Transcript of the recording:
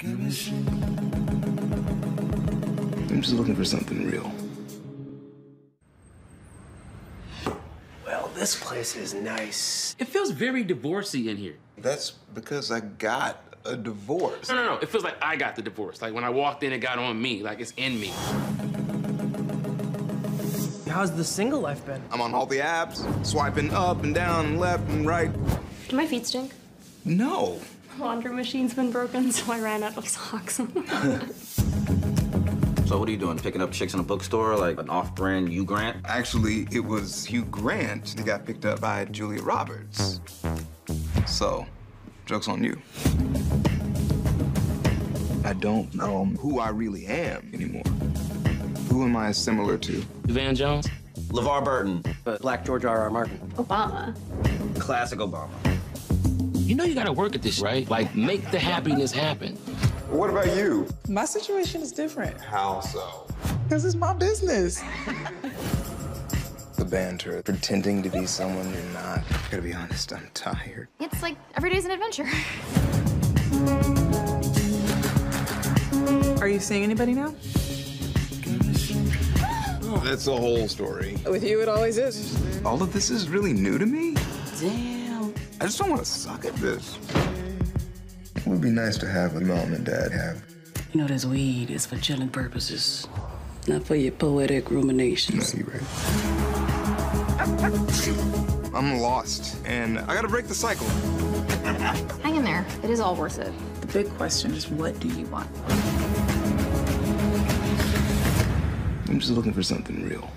I'm just looking for something real. Well, this place is nice. It feels very divorcey in here. That's because I got a divorce. No, no, no. It feels like I got the divorce. Like when I walked in, it got on me. Like it's in me. How's the single life been? I'm on all the apps, swiping up and down and left and right. Do my feet stink? No. Laundry machine's been broken, so I ran out of socks. So what are you doing? Picking up chicks in a bookstore like an off-brand Hugh Grant? Actually, it was Hugh Grant that got picked up by Julia Roberts. So, joke's on you. I don't know who I really am anymore. Who am I similar to? Van Jones? LeVar Burton. But Black George R. R. Martin. Obama. Classic Obama. You know you gotta work at this, right? Like make the happiness happen. What about you? My situation is different How so? because it's my business. The banter, pretending to be someone you're not. I gotta be honest, I'm tired. It's like every day's an adventure. Are you seeing anybody now? That's the whole story. With you, it always is. All of this is really new to me. Damn. I just don't want to suck at this. It would be nice to have a mom and dad have. You know, this weed is for chilling purposes, not for your poetic ruminations. No, you're right. I'm lost, and I gotta break the cycle. Hang in there. It is all worth it. The big question is, what do you want? I'm just looking for something real.